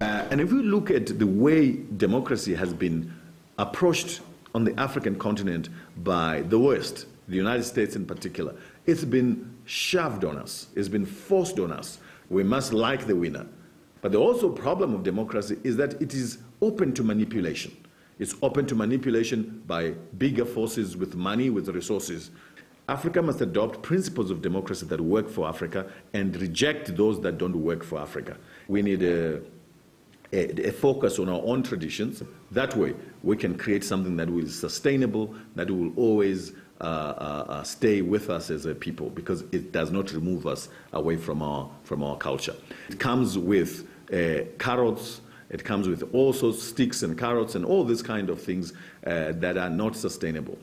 Uh, and if we look at the way democracy has been approached on the African continent by the West, the United States in particular, it's been shoved on us, it's been forced on us. We must like the winner. But the also problem of democracy is that it is open to manipulation. It's open to manipulation by bigger forces with money, with resources. Africa must adopt principles of democracy that work for Africa and reject those that don't work for Africa. We need a a, a, focus on our own traditions. That way, we can create something that will be sustainable, that will always uh, uh, uh, stay with us as a people, because it does not remove us away from our from our culture. It comes with uh, carrots. It comes with also sticks and carrots and all these kind of things uh, that are not sustainable.